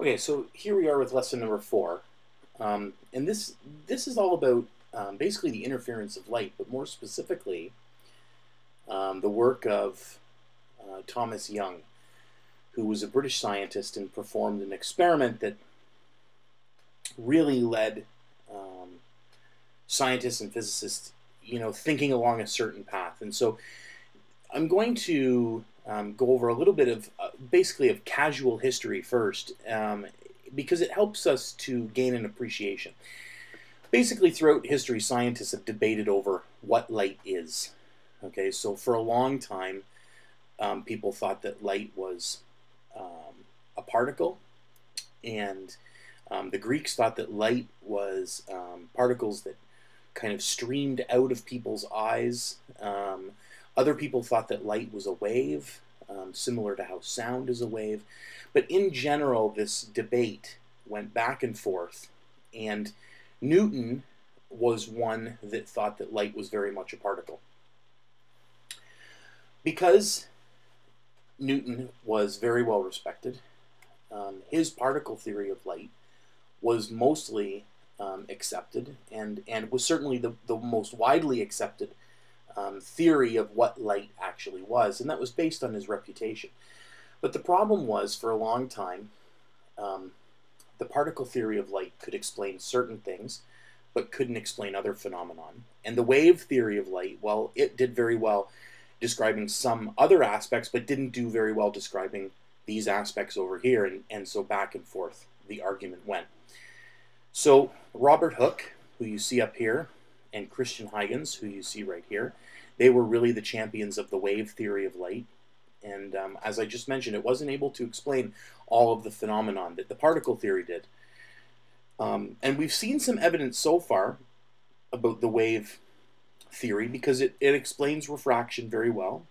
Okay, so here we are with lesson number four, um, and this this is all about um, basically the interference of light, but more specifically, um, the work of uh, Thomas Young, who was a British scientist and performed an experiment that really led um, scientists and physicists, you know, thinking along a certain path. And so, I'm going to um, go over a little bit of uh, basically of casual history first um, because it helps us to gain an appreciation. Basically, throughout history, scientists have debated over what light is. Okay, so for a long time, um, people thought that light was um, a particle, and um, the Greeks thought that light was um, particles that kind of streamed out of people's eyes. Um, other people thought that light was a wave, um, similar to how sound is a wave. But in general, this debate went back and forth, and Newton was one that thought that light was very much a particle. Because Newton was very well respected, um, his particle theory of light was mostly um, accepted and, and was certainly the, the most widely accepted um, theory of what light actually was, and that was based on his reputation. But the problem was, for a long time, um, the particle theory of light could explain certain things, but couldn't explain other phenomenon. And the wave theory of light, well, it did very well describing some other aspects, but didn't do very well describing these aspects over here, and, and so back and forth the argument went. So Robert Hooke, who you see up here, and Christian Huygens, who you see right here, they were really the champions of the wave theory of light. And um, as I just mentioned, it wasn't able to explain all of the phenomenon that the particle theory did. Um, and we've seen some evidence so far about the wave theory because it, it explains refraction very well.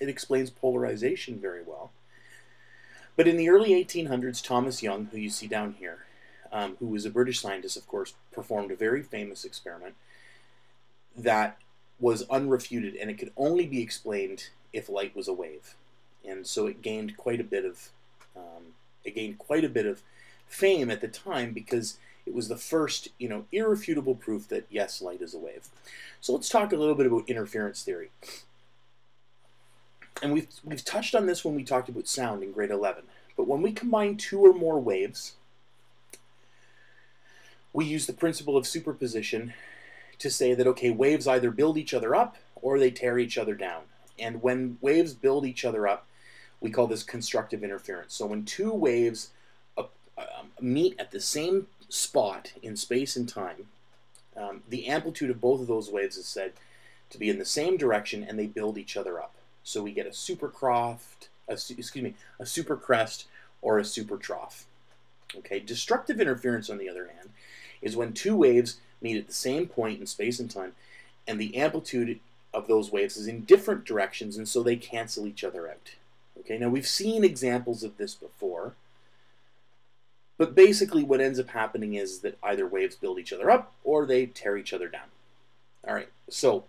It explains polarization very well. But in the early 1800s, Thomas Young, who you see down here, um, who was a British scientist, of course, performed a very famous experiment that was unrefuted and it could only be explained if light was a wave. And so it gained quite a bit of um, it gained quite a bit of fame at the time because it was the first, you know, irrefutable proof that yes, light is a wave. So let's talk a little bit about interference theory. And we've we've touched on this when we talked about sound in grade 11. But when we combine two or more waves, we use the principle of superposition to say that, okay, waves either build each other up or they tear each other down. And when waves build each other up, we call this constructive interference. So when two waves uh, um, meet at the same spot in space and time, um, the amplitude of both of those waves is said to be in the same direction and they build each other up. So we get a supercroft, excuse me, a supercrest or a supertrough. Okay, destructive interference, on the other hand, is when two waves meet at the same point in space and time, and the amplitude of those waves is in different directions, and so they cancel each other out. Okay, now we've seen examples of this before, but basically what ends up happening is that either waves build each other up or they tear each other down. All right, so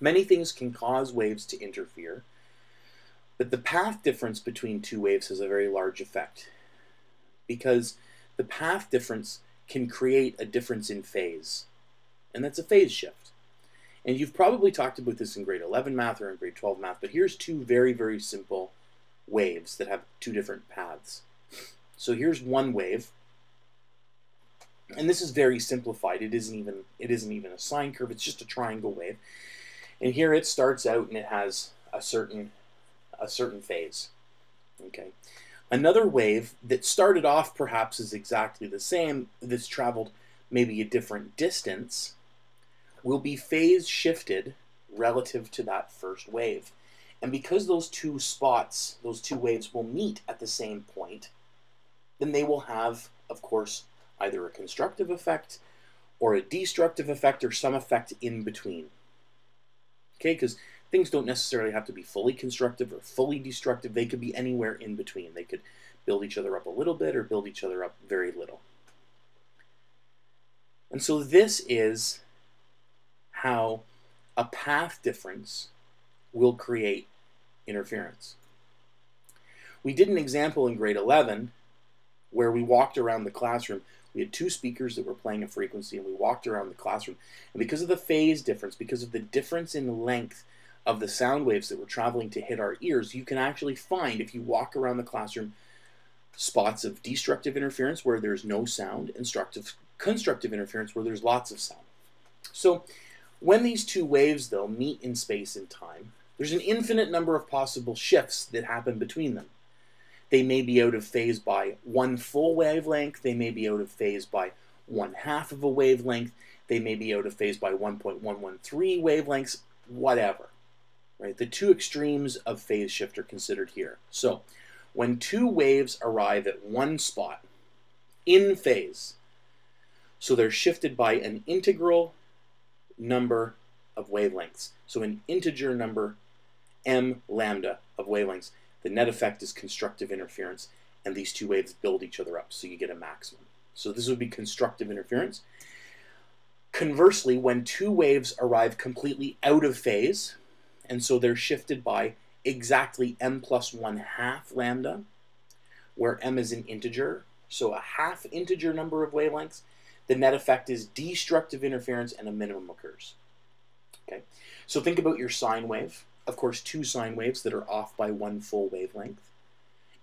many things can cause waves to interfere, but the path difference between two waves has a very large effect because the path difference can create a difference in phase. And that's a phase shift. And you've probably talked about this in grade 11 math or in grade 12 math, but here's two very, very simple waves that have two different paths. So here's one wave. And this is very simplified. It isn't even it isn't even a sine curve. It's just a triangle wave. And here it starts out and it has a certain a certain phase. Okay. Another wave that started off perhaps as exactly the same, that's traveled maybe a different distance, will be phase shifted relative to that first wave. And because those two spots, those two waves will meet at the same point, then they will have, of course, either a constructive effect or a destructive effect or some effect in between. Okay, because things don't necessarily have to be fully constructive or fully destructive. They could be anywhere in between. They could build each other up a little bit or build each other up very little. And so this is how a path difference will create interference. We did an example in grade 11 where we walked around the classroom. We had two speakers that were playing a frequency, and we walked around the classroom. And because of the phase difference, because of the difference in length of the sound waves that were traveling to hit our ears, you can actually find, if you walk around the classroom, spots of destructive interference where there's no sound, instructive, constructive interference where there's lots of sound. So when these two waves, though, meet in space and time, there's an infinite number of possible shifts that happen between them. They may be out of phase by one full wavelength, they may be out of phase by one half of a wavelength, they may be out of phase by 1.113 wavelengths, whatever. Right? The two extremes of phase shift are considered here. So, when two waves arrive at one spot in phase, so they're shifted by an integral number of wavelengths. So an integer number m lambda of wavelengths. The net effect is constructive interference, and these two waves build each other up, so you get a maximum. So this would be constructive interference. Conversely, when two waves arrive completely out of phase, and so they're shifted by exactly m plus 1 half lambda, where m is an integer, so a half integer number of wavelengths, the net effect is destructive interference and a minimum occurs. Okay, so think about your sine wave. Of course, two sine waves that are off by one full wavelength.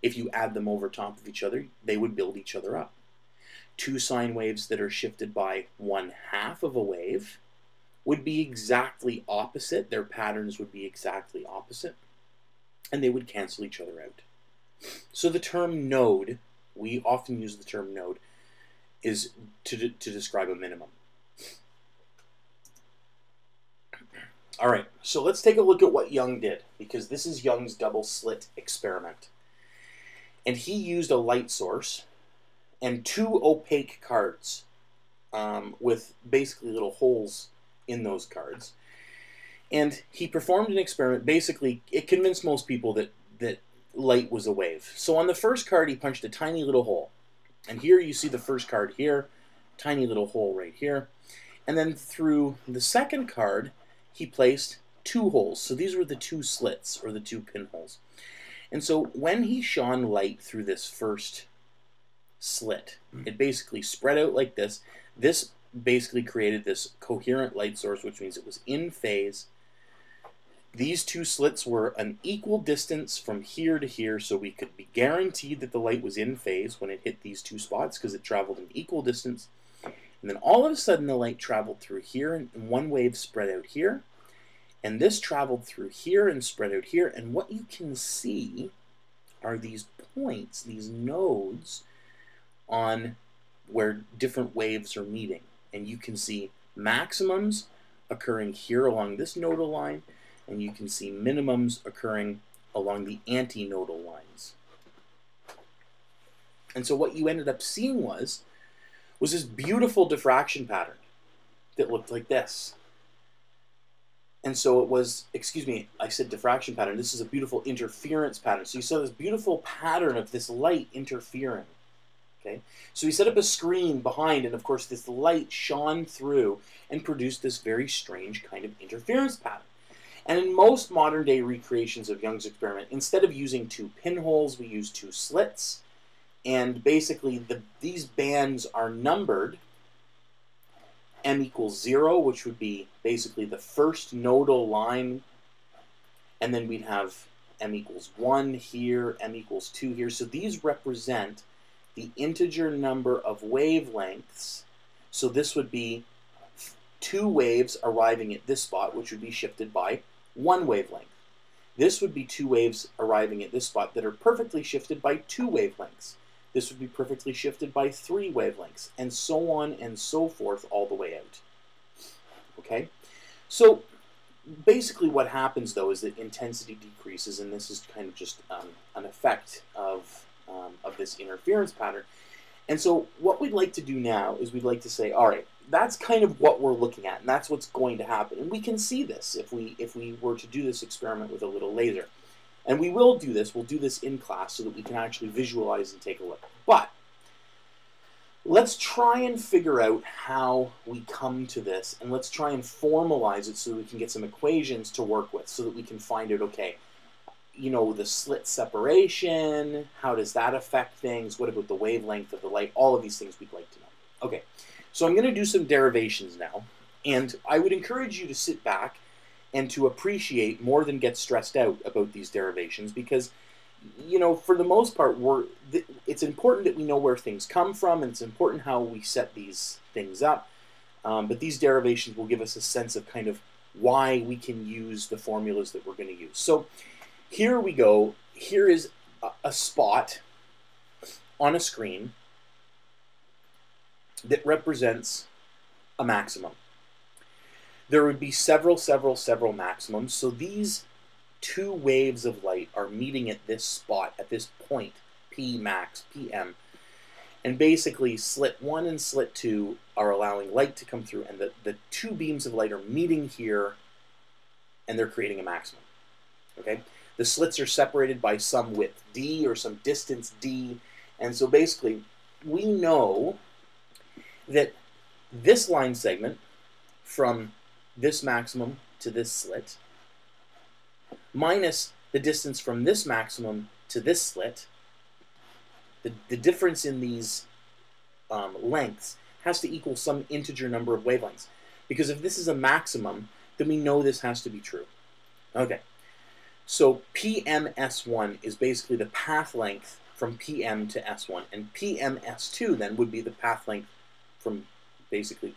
If you add them over top of each other, they would build each other up. Two sine waves that are shifted by one half of a wave would be exactly opposite. Their patterns would be exactly opposite, and they would cancel each other out. So the term node, we often use the term node, is to, to describe a minimum. All right, so let's take a look at what Young did, because this is Young's double slit experiment. And he used a light source and two opaque cards um, with basically little holes in those cards. And he performed an experiment. Basically, it convinced most people that, that light was a wave. So on the first card, he punched a tiny little hole. And here you see the first card here, tiny little hole right here. And then through the second card, he placed two holes. So these were the two slits, or the two pinholes. And so when he shone light through this first slit, hmm. it basically spread out like this. This basically created this coherent light source, which means it was in phase these two slits were an equal distance from here to here, so we could be guaranteed that the light was in phase when it hit these two spots because it traveled an equal distance. And then all of a sudden the light traveled through here and one wave spread out here. And this traveled through here and spread out here. And what you can see are these points, these nodes on where different waves are meeting. And you can see maximums occurring here along this nodal line and you can see minimums occurring along the antinodal lines. And so what you ended up seeing was, was this beautiful diffraction pattern that looked like this. And so it was, excuse me, I said diffraction pattern. This is a beautiful interference pattern. So you saw this beautiful pattern of this light interfering. Okay, so he set up a screen behind, and of course this light shone through and produced this very strange kind of interference pattern. And in most modern day recreations of Young's experiment, instead of using two pinholes, we use two slits. And basically, the, these bands are numbered. M equals 0, which would be basically the first nodal line. And then we'd have M equals 1 here, M equals 2 here. So these represent the integer number of wavelengths. So this would be two waves arriving at this spot, which would be shifted by one wavelength. This would be two waves arriving at this spot that are perfectly shifted by two wavelengths. This would be perfectly shifted by three wavelengths, and so on and so forth all the way out. Okay? So basically what happens, though, is that intensity decreases, and this is kind of just um, an effect of, um, of this interference pattern. And so what we'd like to do now is we'd like to say, all right, that's kind of what we're looking at, and that's what's going to happen. And we can see this if we if we were to do this experiment with a little laser. And we will do this, we'll do this in class so that we can actually visualize and take a look. But let's try and figure out how we come to this, and let's try and formalize it so that we can get some equations to work with, so that we can find out, okay, you know, the slit separation, how does that affect things? What about the wavelength of the light? All of these things we'd like to know. Okay, so I'm going to do some derivations now, and I would encourage you to sit back and to appreciate more than get stressed out about these derivations because you know for the most part we're it's important that we know where things come from and it's important how we set these things up um, but these derivations will give us a sense of kind of why we can use the formulas that we're going to use so here we go here is a, spot on a screen that represents a maximum there would be several, several, several maximums. So these two waves of light are meeting at this spot, at this point, P max, PM. And basically, slit 1 and slit 2 are allowing light to come through, and the, the two beams of light are meeting here, and they're creating a maximum. Okay? The slits are separated by some width d or some distance d, and so basically, we know that this line segment from this maximum to this slit, minus the distance from this maximum to this slit, the, the difference in these um, lengths has to equal some integer number of wavelengths. Because if this is a maximum, then we know this has to be true. Okay, so PMS1 is basically the path length from PM to S1, and PMS2 then would be the path length from basically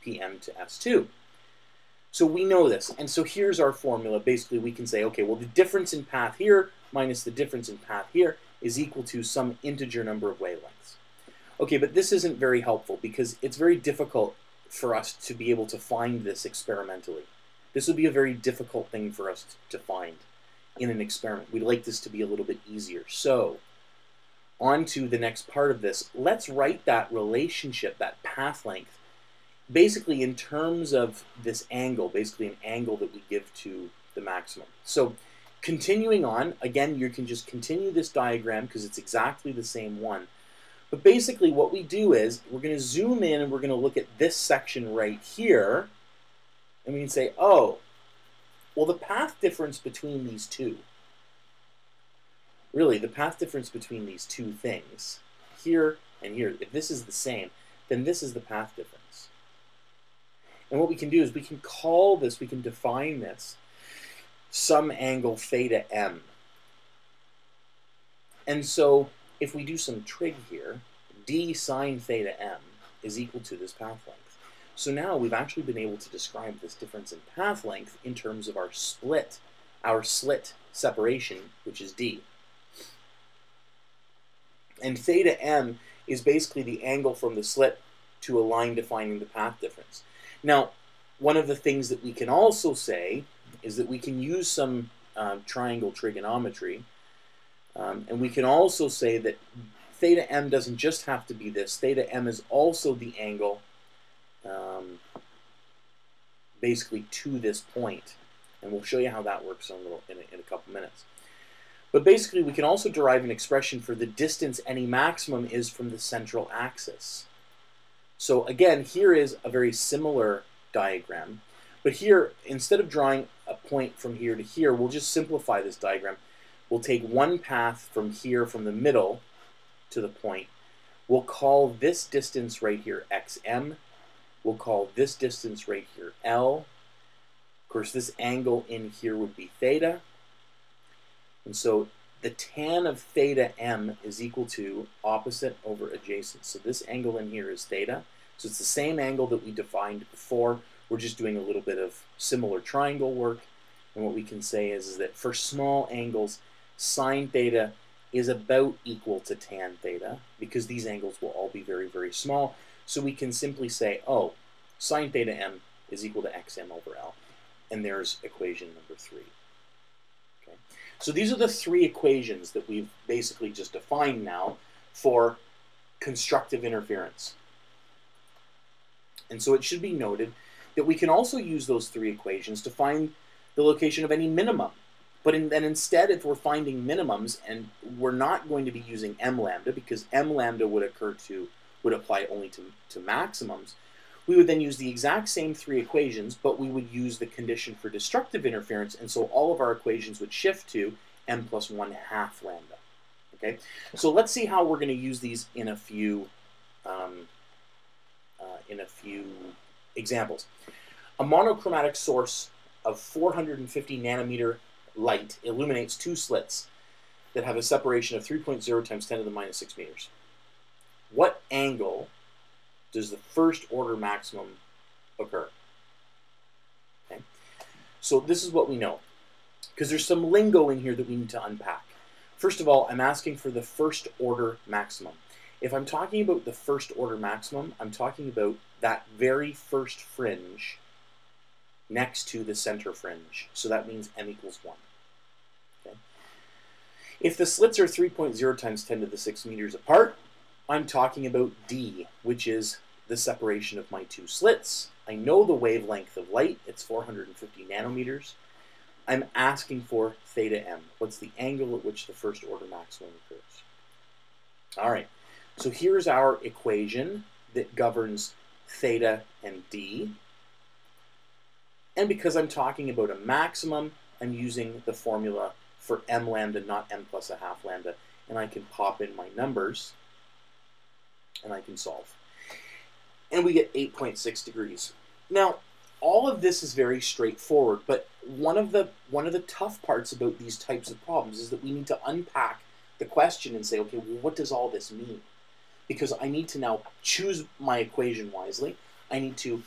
PM to S2. So we know this. And so here's our formula. Basically, we can say, okay, well, the difference in path here minus the difference in path here is equal to some integer number of wavelengths. Okay, but this isn't very helpful because it's very difficult for us to be able to find this experimentally. This would be a very difficult thing for us to find in an experiment. We'd like this to be a little bit easier. So, on to the next part of this. Let's write that relationship, that path length, basically in terms of this angle, basically an angle that we give to the maximum. So continuing on, again, you can just continue this diagram because it's exactly the same one. But basically what we do is we're going to zoom in and we're going to look at this section right here. And we can say, oh, well, the path difference between these two, really, the path difference between these two things, here and here, if this is the same, then this is the path difference. And what we can do is we can call this, we can define this, some angle theta m. And so if we do some trig here, d sine theta m is equal to this path length. So now we've actually been able to describe this difference in path length in terms of our split, our slit separation, which is d. And theta m is basically the angle from the slit to a line defining the path difference. Now, one of the things that we can also say is that we can use some um, triangle trigonometry, um, and we can also say that theta m doesn't just have to be this. Theta m is also the angle um, basically to this point. And we'll show you how that works in a, little, in a, in a couple minutes. But basically, we can also derive an expression for the distance any maximum is from the central axis. So again, here is a very similar diagram. But here, instead of drawing a point from here to here, we'll just simplify this diagram. We'll take one path from here, from the middle to the point. We'll call this distance right here xm. We'll call this distance right here L. Of course, this angle in here would be theta. And so the tan of theta m is equal to opposite over adjacent. So this angle in here is theta. So it's the same angle that we defined before. We're just doing a little bit of similar triangle work. And what we can say is, is that for small angles, sine theta is about equal to tan theta because these angles will all be very, very small. So we can simply say, oh, sine theta m is equal to xm over L. And there's equation number three. Okay. So these are the three equations that we've basically just defined now for constructive interference. And so it should be noted that we can also use those three equations to find the location of any minimum. But in, then instead, if we're finding minimums, and we're not going to be using m lambda because m lambda would occur to would apply only to, to maximums, we would then use the exact same three equations, but we would use the condition for destructive interference, and so all of our equations would shift to m plus 1 half lambda. Okay, so let's see how we're going to use these in a few um, uh, in a few examples. A monochromatic source of 450 nanometer light illuminates two slits that have a separation of 3.0 times 10 to the minus 6 meters. What angle does the first order maximum occur? Okay. So this is what we know. Because there's some lingo in here that we need to unpack. First of all, I'm asking for the first order maximum. If I'm talking about the first order maximum, I'm talking about that very first fringe next to the center fringe. So that means m equals 1. Okay. If the slits are 3.0 times 10 to the 6 meters apart, I'm talking about d, which is the separation of my two slits. I know the wavelength of light, it's 450 nanometers. I'm asking for theta m. What's the angle at which the first order maximum occurs? All right, so here's our equation that governs theta and d. And because I'm talking about a maximum, I'm using the formula for m lambda, not m plus a half lambda. And I can pop in my numbers, and I can solve. And we get 8.6 degrees. Now, all of this is very straightforward, but one of the one of the tough parts about these types of problems is that we need to unpack the question and say, okay, well, what does all this mean? Because I need to now choose my equation wisely. I need to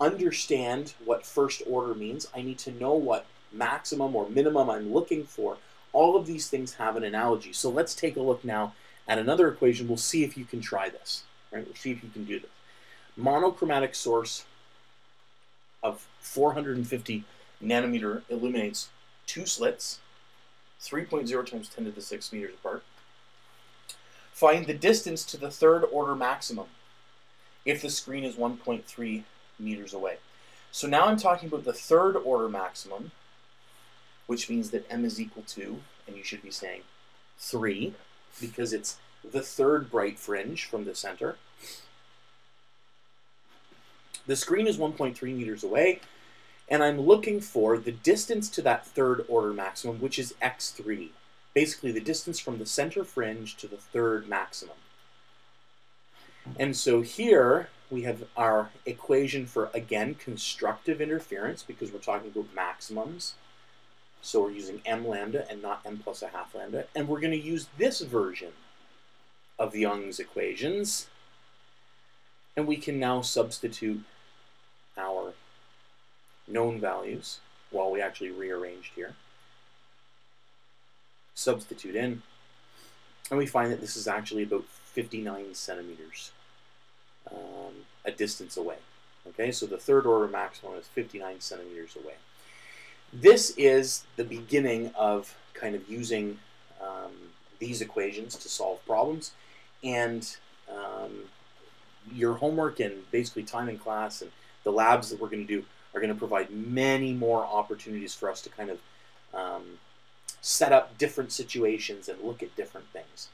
understand what first order means. I need to know what maximum or minimum I'm looking for. All of these things have an analogy. So let's take a look now at another equation. We'll see if you can try this. Right? We'll see if you can do this. Monochromatic source of 450 nanometer illuminates two slits, 3.0 times 10 to the 6 meters apart. Find the distance to the third order maximum if the screen is 1.3 meters away. So now I'm talking about the third order maximum, which means that m is equal to, and you should be saying 3, because it's the third bright fringe from the center. The screen is 1.3 meters away, and I'm looking for the distance to that third order maximum, which is x3. Basically, the distance from the center fringe to the third maximum. And so here we have our equation for, again, constructive interference, because we're talking about maximums. So we're using m lambda and not m plus a half lambda. And we're going to use this version of Young's equations. And we can now substitute our known values while we actually rearranged here. Substitute in. And we find that this is actually about 59 centimeters um, a distance away. Okay, so the third order maximum is 59 centimeters away. This is the beginning of kind of using um, these equations to solve problems. And um, your homework and basically time in class and the labs that we're going to do are going to provide many more opportunities for us to kind of um, set up different situations and look at different things.